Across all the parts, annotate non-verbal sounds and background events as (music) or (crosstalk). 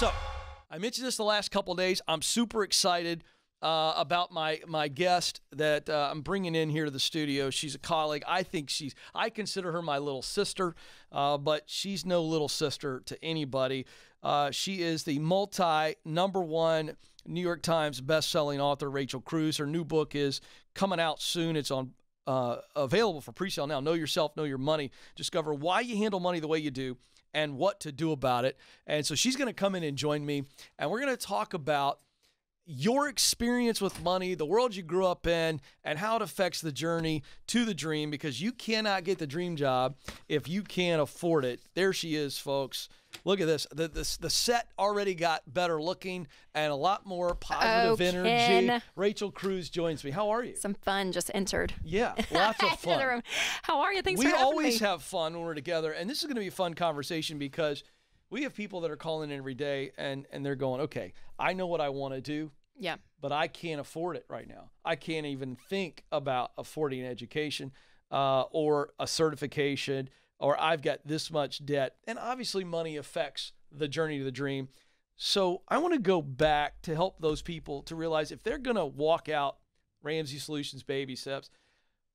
So, I mentioned this the last couple days. I'm super excited uh, about my my guest that uh, I'm bringing in here to the studio. She's a colleague. I think she's. I consider her my little sister, uh, but she's no little sister to anybody. Uh, she is the multi number one New York Times best-selling author Rachel Cruze. Her new book is coming out soon. It's on uh, available for pre-sale now. Know yourself, know your money. Discover why you handle money the way you do and what to do about it. And so she's going to come in and join me, and we're going to talk about your experience with money, the world you grew up in, and how it affects the journey to the dream because you cannot get the dream job if you can't afford it. There she is, folks. Look at this. The, the, the set already got better looking and a lot more positive Oh, energy. Ken. Rachel Cruze joins me. How are you? Some fun just entered. Yeah, lots of (laughs) fun. How are you? Thanks we for having always me. have fun when we're together and this is going to be a fun conversation because we have people that are calling in every day and and they're going okay i know what i want to do yeah. but i can't afford it right now. I can't even think about affording an education uh, or a certification or i've got this much debt. And obviously money affects the journey to the dream. So i want to go back to help those people to realize if they're going to walk out ramsey solutions baby steps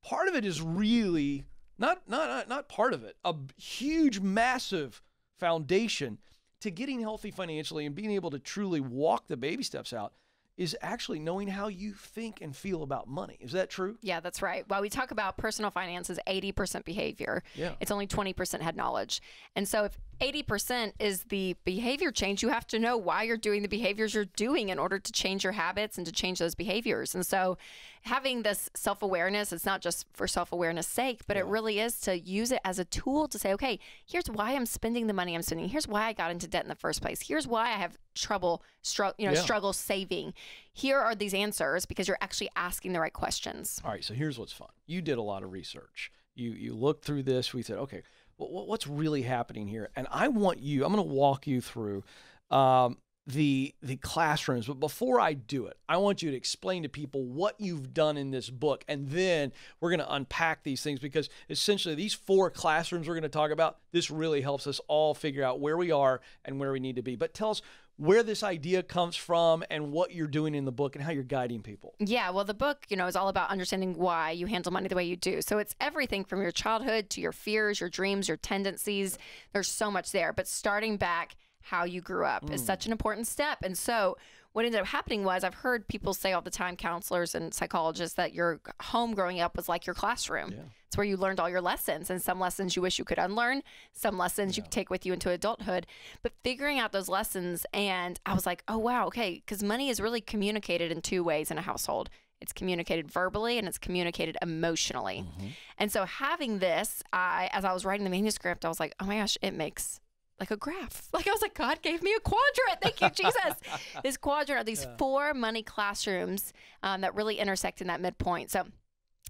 part of it is really not not, not part of it A huge massive foundation to getting healthy financially and being able to truly walk the baby steps out is actually knowing how you think and feel about money is that true Yeah, that's right. While we talk about personal finance is 80% behavior, Yeah. it's only 20% head knowledge. And so if 80% is the behavior change, you have to know why you're doing the behaviors you're doing in order to change your habits and to change those behaviors. And so having this self-awareness, it's not just for self-awareness sake, but it really is to use it as a tool to say, okay, here's why I'm spending the money I'm spending. Here's why I got into debt in the first place. Here's why I have trouble, str- you know, Yeah. struggle saving. Here are these answers because you're actually asking the right questions. all right so here's what's fun you did a lot of research you you looked through this we said okay what's really happening here? And i want you i'm going to walk you through um, the the classrooms. But before i do it i want you to explain to people what you've done in this book and then we're going to unpack these things because essentially these four classrooms we're going to talk about this really helps us all figure out where we are and where we need to be. But tell us where this idea comes from and what you're doing in the book and how you're guiding people Yeah, well, the book, you know, is all about understanding why you handle money the way you do. So it's everything from your childhood to your fears, your dreams, your tendencies. There's so much there. But starting back, how you grew up is mm. such an important step. And so what ended up happening was I've heard people say all the time, counselors and psychologists, that your home growing up was like your classroom. It's where you learned all your lessons, and some lessons you wish you could unlearn, some lessons you could take with you into adulthood. But figuring out those lessons, and I was like, oh, wow, okay, because money is really communicated in two ways in a household. It's communicated verbally and it's communicated emotionally. Mm-hmm. And so having this, I as I was writing the manuscript, I was like, oh my gosh, it makes like a graph. (laughs) Like I was like, God gave me a quadrant. Thank you, Jesus. (laughs) this quadrant are these four money classrooms um, that really intersect in that midpoint. So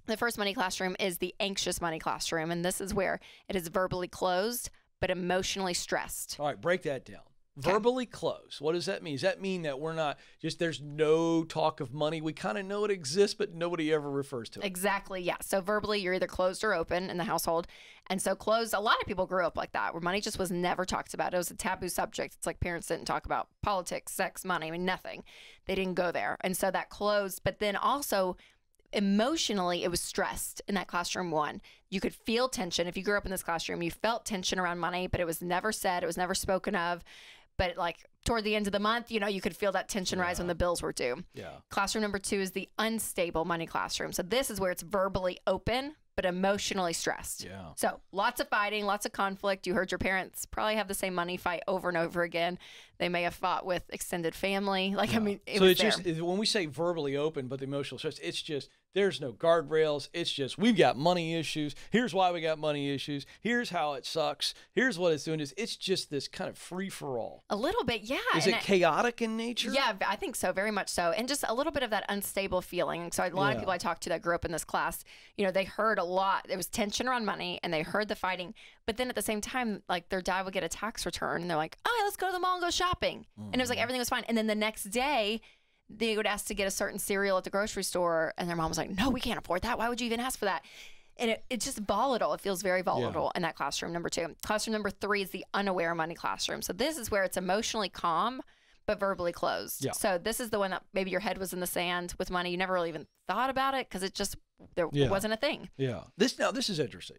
the first money classroom is the anxious money classroom, and this is where it is verbally closed but emotionally stressed. All right, break that down. Verbally close. What does that mean? Does that mean that we're not just there's no talk of money? We kind of know it exists, but nobody ever refers to it. Exactly. Yeah. So verbally, you're either closed or open in the household. And so closed, a lot of people grew up like that, where money just was never talked about. It was a taboo subject. It's like parents didn't talk about politics, sex, money. I mean, nothing. They didn't go there. And so that closed. But then also, emotionally, it was stressed in that classroom one. You could feel tension. If you grew up in this classroom, you felt tension around money, but it was never said, it was never spoken of. But like toward the end of the month, you know, you could feel that tension rise when the bills were due. Yeah. Classroom number two is the unstable money classroom. So this is where it's verbally open but emotionally stressed. Yeah. So lots of fighting, lots of conflict. You heard your parents probably have the same money fight over and over again. They may have fought with extended family. Like I mean, it so was it's there. just when we say verbally open, but the emotional stress, it's just there's no guardrails. It's just we've got money issues. Here's why we got money issues. Here's how it sucks. Here's what it's doing. Is it's just this kind of free for all. a little bit, yeah. Is and it chaotic in nature? Yeah, I think so, very much so. And just a little bit of that unstable feeling. So, a lot Yeah. of people I talked to that grew up in this class, you know, they heard a lot. There was tension around money and they heard the fighting. But then at the same time, like their dad would get a tax return and they're like, oh, let's go to the mall and go shopping. And it was like mm. everything was fine. And then the next day, they would ask to get a certain cereal at the grocery store. And their mom was like, no, we can't afford that. Why would you even ask for that? and it, it's just volatile. It feels very volatile in that classroom. Number two. Classroom number three is the unaware money classroom. So this is where it's emotionally calm but verbally closed. Yeah. So this is the one that maybe your head was in the sand with money. You never really even thought about it because it just there Yeah. wasn't a thing. Yeah. This now this is interesting.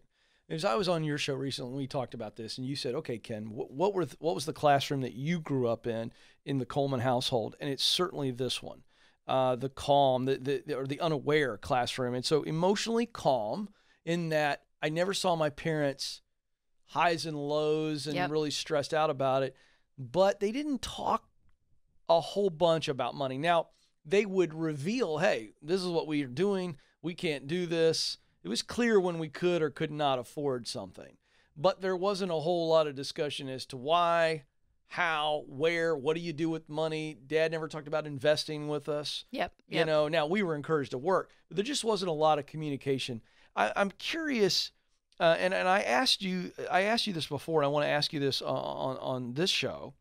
As I was on your show recently, we talked about this, and you said, "Okay, Ken, what, what were th- what was the classroom that you grew up in in the Coleman household?" And it's certainly this one, uh, the calm, the, the or the unaware classroom. And so emotionally calm in that I never saw my parents highs and lows and Yep. really stressed out about it, but they didn't talk a whole bunch about money. Now, they would reveal, hey, this is what we are doing. We can't do this. It was clear when we could or could not afford something. But there wasn't a whole lot of discussion as to why, how, where, what do you do with money? Dad never talked about investing with us. Yep. You know, now we were encouraged to work, but there just wasn't a lot of communication. I, I'm curious, uh, and and I asked you, I asked you this before, and I want to ask you this on on this show.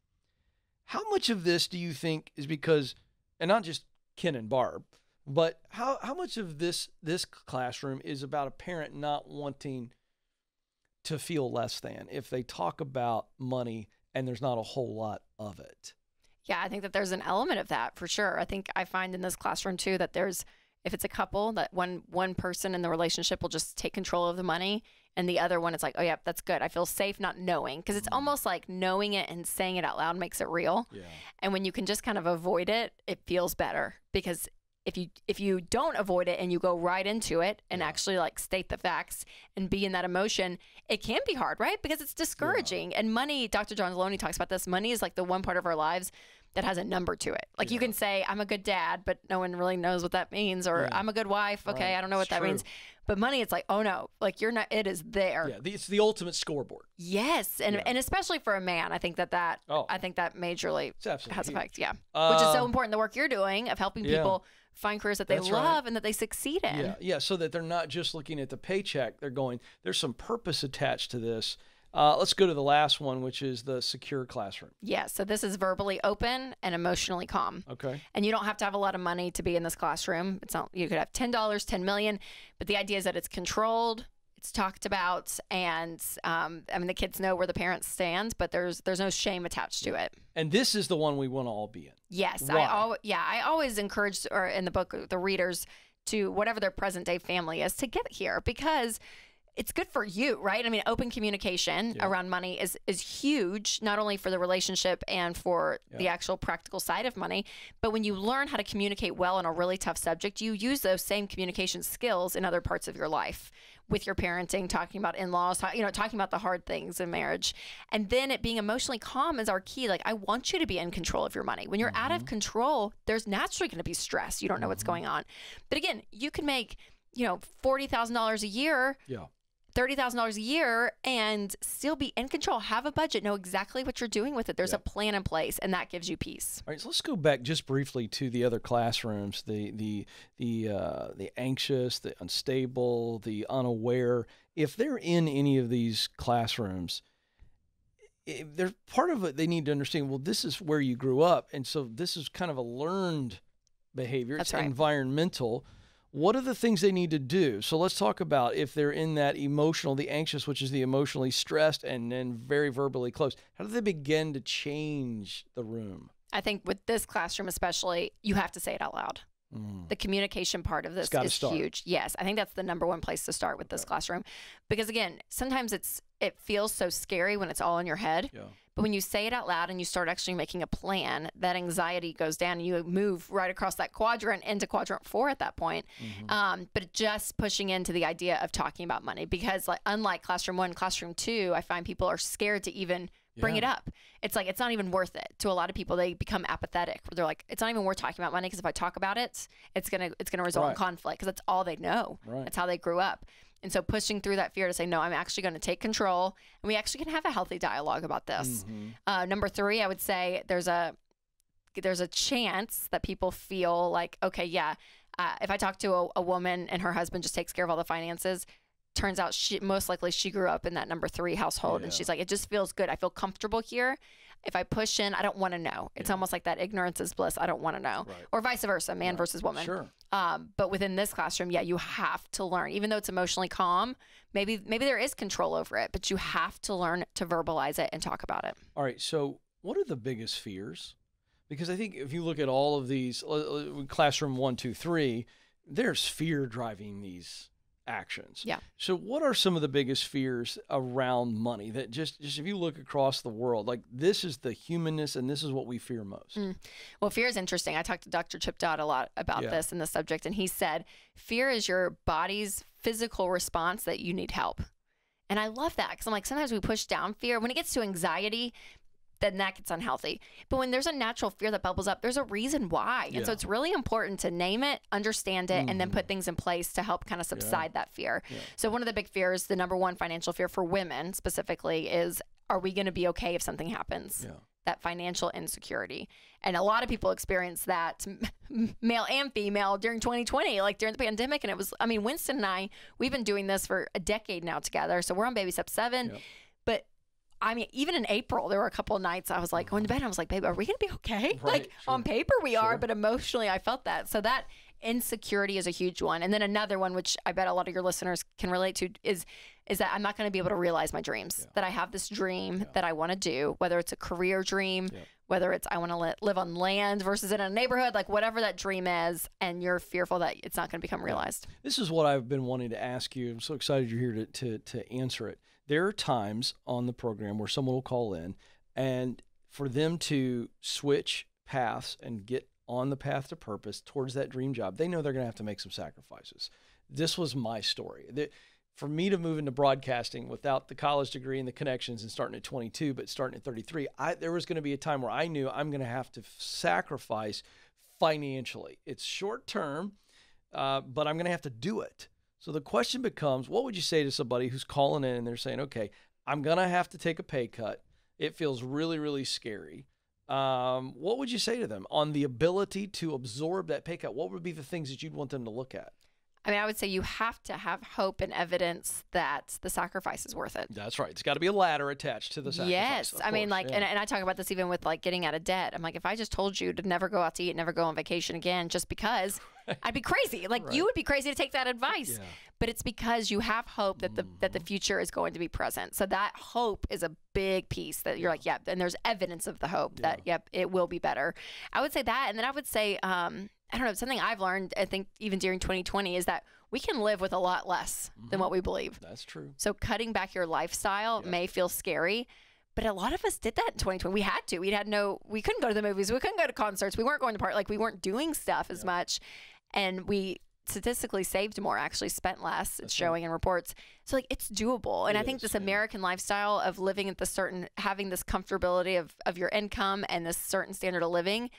How much of this do you think is because, and not just Ken and Barb, but how how much of this this classroom is about a parent not wanting to feel less than if they talk about money and there's not a whole lot of it? Yeah, I think that there's an element of that for sure. I think I find in this classroom too that there's if it's a couple that one one person in the relationship will just take control of the money and the other one it's like, "Oh yeah, that's good. I feel safe not knowing." Because it's mm-hmm. almost like knowing it and saying it out loud makes it real. Yeah. And when you can just kind of avoid it, it feels better because if you if you don't avoid it and you go right into it and Yeah. actually like state the facts and be in that emotion, it can be hard, right? Because it's discouraging. And money, Dr. John Delony talks about this. Money is like the one part of our lives that has a number to it. Like you can say, I'm a good dad, but no one really knows what that means, or Yeah. I'm a good wife. Okay, Right. I don't know what It's that means. But money, it's like, oh no, like you're not. It is there. Yeah, it's the ultimate scoreboard. Yes, and Yeah. and especially for a man, I think that that Oh. I think that majorly has effect. Yeah, which is so Uh, important. The work you're doing of helping yeah. people find careers that they That's right. love and that they succeed in. Yeah, yeah, so that they're not just looking at the paycheck. They're going, there's some purpose attached to this. Uh, let's go to the last one, which is the secure classroom. Yeah, So this is verbally open and emotionally calm. Okay. And you don't have to have a lot of money to be in this classroom. It's not you could have ten dollars, ten million, but the idea is that it's controlled, it's talked about, and um, I mean the kids know where the parents stand, but there's there's no shame attached to it. And this is the one we want to all be in. Yes, Why? I al- yeah, I always encourage or in the book the readers to whatever their present day family is to get here because it's good for you, right? I mean, open communication Yeah. around money is is huge, not only for the relationship and for the actual practical side of money, but when you learn how to communicate well on a really tough subject, you use those same communication skills in other parts of your life with your parenting, talking about in-laws, you know, talking about the hard things in marriage. And then it being emotionally calm is our key. Like I want you to be in control of your money. When you're out Mm-hmm. of control, there's naturally going to be stress. You don't know what's going on. But again, you can make, you know, $40,000 a year Yeah. Thirty thousand dollars a year and still be in control. Have a budget. Know exactly what you're doing with it. There's Yeah. a plan in place, and that gives you peace. All right, so let's go back just briefly to the other classrooms, the the the uh, the anxious, the unstable, the unaware. If they're in any of these classrooms, they're part of it. They need to understand. Well, this is where you grew up, and so this is kind of a learned behavior. That's it's right. environmental. What are the things they need to do? So let's talk about if they're in that emotional, the anxious, which is the emotionally stressed, and then very verbally close. How do they begin to change the room? I think with this classroom especially, you have to say it out loud. Mm. The communication part of this is start. huge. Yes, I think that's the number one place to start with this classroom, because again, sometimes it's it feels so scary when it's all in your head. Yeah. But when you say it out loud and you start actually making a plan, that anxiety goes down and you move right across that quadrant into quadrant four at that point. Mm-hmm. Um, but just pushing into the idea of talking about money because, like, unlike classroom one, classroom two, I find people are scared to even bring it up. It's like it's not even worth it to a lot of people. They become apathetic. They're like, it's not even worth talking about money because if I talk about it, it's gonna it's gonna result Right. in conflict because that's all they know. Right. That's how they grew up. And so pushing through that fear to say, no, I'm actually going to take control, and we actually can have a healthy dialogue about this. Mhm. Uh, number three, I would say there's a there's a chance that people feel like, okay, yeah, uh, if I talk to a, a woman and her husband just takes care of all the finances, turns out she most likely she grew up in that number three household, and she's like, it just feels good. I feel comfortable here. If I push in, I don't want to know. It's almost like that ignorance is bliss. I don't want to know, Right. or vice versa, man versus woman. Sure. Um, but within this classroom, yeah, you have to learn, even though it's emotionally calm. Maybe maybe there is control over it, but you have to learn to verbalize it and talk about it. All right. So, what are the biggest fears? Because I think if you look at all of these, uh, uh, classroom one, two, three, there's fear driving these actions. Yeah. So, what are some of the biggest fears around money that just, just if you look across the world, like this is the humanness and this is what we fear most? Mm. Well, fear is interesting. I talked to Dr. Chip Dodd a lot about Yeah. this in the subject, and he said fear is your body's physical response that you need help. And I love that because I'm like, sometimes we push down fear. When it gets to anxiety, then that gets unhealthy. But when there's a natural fear that bubbles up, there's a reason why. And so it's really important to name it, understand it, and then put mm. things in place to help kind of subside that fear. Yeah. So one of the big fears, the number one financial fear for women specifically, is are we going to be okay if something happens? Yeah. that financial insecurity. And a lot of people experience that, male and female, during 2020, like during the pandemic. And it was, I mean, Winston and I, we've been doing this for a decade now together. So we're on baby step seven. I mean, even in April, there were a couple of nights I was like going to bed. I was like, babe, are we going to be okay? (laughs) Right, like on paper, we are, but emotionally, I felt that. So that insecurity is a huge one. And then another one, which I bet a lot of your listeners can relate to, is is that I'm not going to be able to realize my dreams. That I have this dream that I want to do, whether it's a career dream, Yeah. whether it's I want to li- live on land versus in a neighborhood, like whatever that dream is, and you're fearful that it's not going to become realized. This is what I've been wanting to ask you. I'm so excited you're here to, to, to answer it. There are times on the program where someone will call in, and for them to switch paths and get on the path to purpose towards that dream job, they know they're going to have to make some sacrifices. This was my story. For me to move into broadcasting without the college degree and the connections and starting at 22 but starting at 33 I, there was going to be a time where i knew i'm going to have to sacrifice financially it's short term uh, but i'm going to have to do it so the question becomes what would you say to somebody who's calling in and they're saying okay i'm going to have to take a pay cut. It feels really really scary. Um, what would you say to them? On the ability to absorb that pay cut what would be the things that you'd want them to look at I mean, I would say you have to have hope and evidence that the sacrifice is worth it. That's right. It's got to be a ladder attached to the sacrifice. Yes. I mean, like, yeah. and, and I talk about this even with like getting out of debt. I'm like, if I just told you to never go out to eat, never go on vacation again, just because, (laughs) I'd be crazy. Like, Right. you would be crazy to take that advice. Yeah. But it's because you have hope that the that the future is going to be present. So that hope is a big piece that you're like, yep. And there's evidence of the hope that yep, it will be better. I would say that, and then I would say, um, I don't know, something I've learned. I think even during 2020 is that we can live with a lot less Mm-hmm. than what we believe. That's true. So cutting back your lifestyle Yeah. may feel scary, but a lot of us did that in 2020. We had to. We had no. We couldn't go to the movies. We couldn't go to concerts. We weren't going to part. Like we weren't doing stuff as much, and we statistically saved more. Actually, spent less. It's That's showing in reports. So like it's doable. And It I think is, this yeah. American lifestyle of living at the certain, having this comfortability of of your income and this certain standard of living.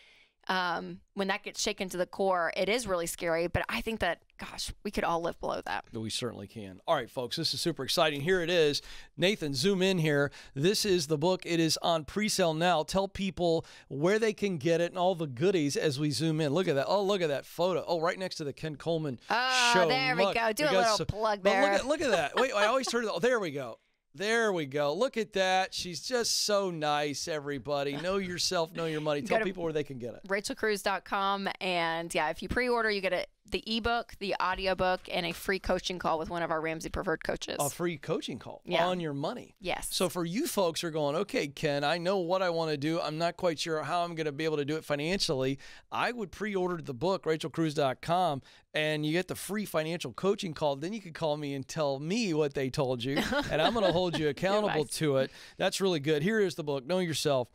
Um, when that gets shaken to the core, it is really scary. But I think that, gosh, we could all live below that. We certainly can. All right, folks, this is super exciting. Here it is. Nathan, zoom in here. This is the book. It is on pre-sale now. Tell people where they can get it and all the goodies as we zoom in. Look at that. Oh, look at that photo. Oh, right next to the Ken Coleman Oh, show. there we Look, go. Do a little some- plug there. Look at, look at that. Wait, I always heard it. Oh, there we go. There we go. Look at that. She's just so nice, everybody. Know yourself, know your money. (laughs) Tell people where they can get it. rachelcruze.com and yeah if you pre-order you get a, the ebook the audiobook and a free coaching call with one of our ramsey preferred coaches A free coaching call Yeah. on your money. yes So for you folks who are going, okay, Ken, I know what I want to do. I'm not quite sure how I'm going to be able to do it financially. I would pre-order the book, rachelcruze.com, and you get the free financial coaching call. Then you could call me and tell me what they told you, (laughs) and I'm going to hold you accountable to it. That's really good. Here is the book, Know Yourself,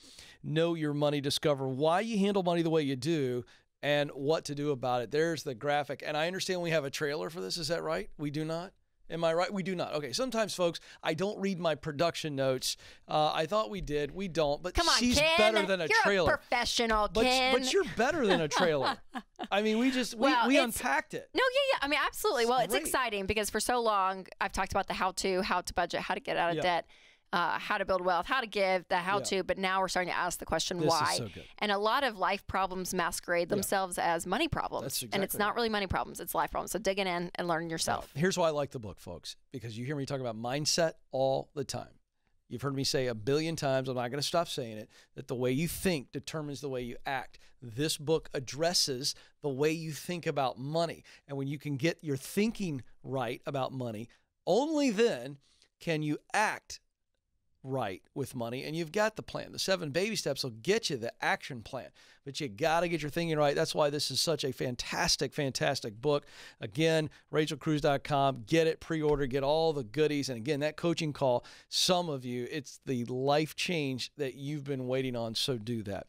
Know Your Money, Discover Why You Handle Money the Way You Do, and what to do about it. There's the graphic. And I understand we have a trailer for this. Is that right? We do not? Am I right? We do not. Okay. Sometimes, folks, I don't read my production notes. Uh, I thought we did. We don't. But come on she's ken better than a you're trailer. a professional but, ken but you're better than a trailer. (laughs) I mean, we just we, Well, we unpacked it. no yeah yeah i mean absolutely well it's exciting because for so long i've talked about the how to how to budget how to get out of Yeah. debt uh, how to build wealth, how to give, the how to, but now we're starting to ask the question This is why. so. And a lot of life problems masquerade themselves as money problems. That's and it's exactly not really money problems, it's life problems. So digging in and learning yourself. Here's why I like the book, folks, because you hear me talk about mindset all the time. You've heard me say a billion times, I'm not going to stop saying it, that the way you think determines the way you act. This book addresses the way you think about money. And when you can get your thinking right about money, only then can you act right with money and you've got the plan. The seven baby steps will get you the action plan, but you got to get your thinking right. That's why this is such a fantastic, fantastic book. Again, rachelcruze.com, get it, pre order, get all the goodies. And again, that coaching call, some of you, it's the life change that you've been waiting on. So do that.